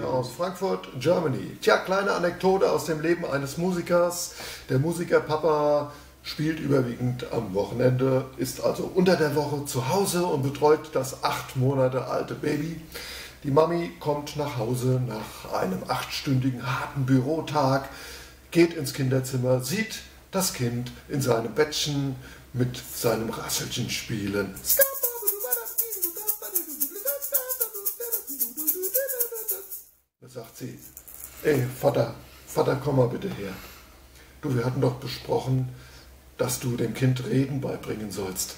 aus Frankfurt, Germany. Tja, kleine Anekdote aus dem Leben eines Musikers. Der Musikerpapa spielt überwiegend am Wochenende, ist also unter der Woche zu Hause und betreut das acht Monate alte Baby. Die Mami kommt nach Hause nach einem achtstündigen harten Bürotag, geht ins Kinderzimmer, sieht das Kind in seinem Bettchen mit seinem Rasselchen spielen. Da sie, ey Vater, Vater, komm mal bitte her. Du, wir hatten doch besprochen, dass du dem Kind Reden beibringen sollst.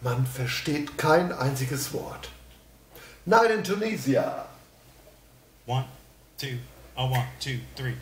Man versteht kein einziges Wort. Nein, in Tunisia. One, two, oh, one, two, three.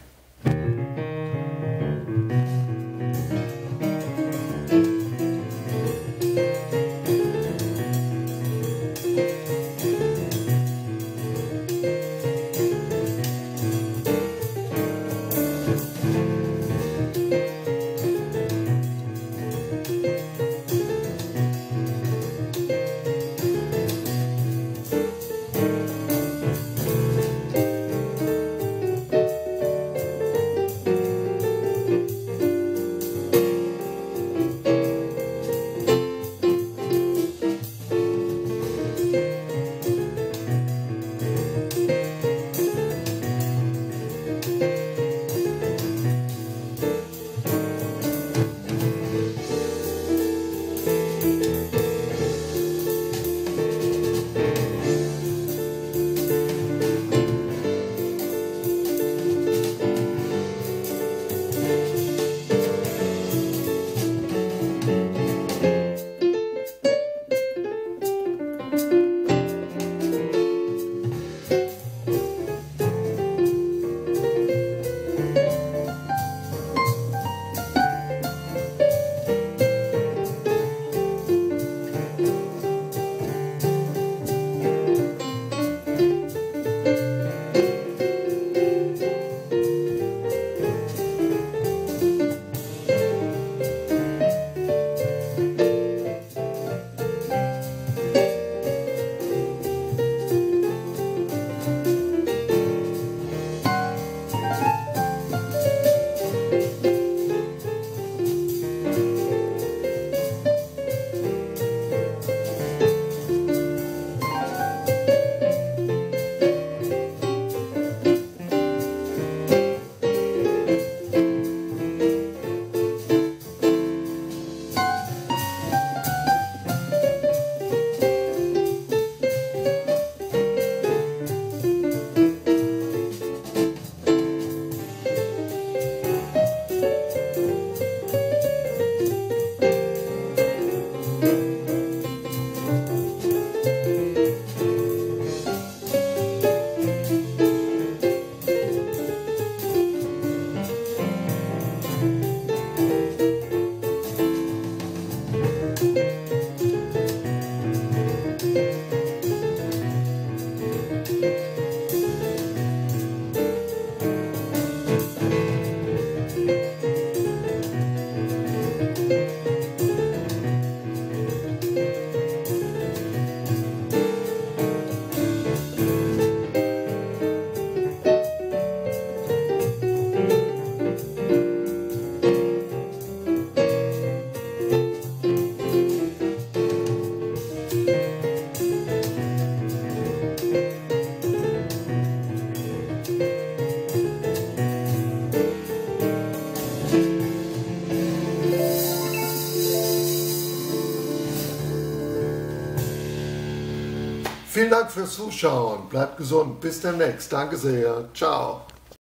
Vielen Dank fürs Zuschauen. Bleibt gesund. Bis demnächst. Danke sehr. Ciao.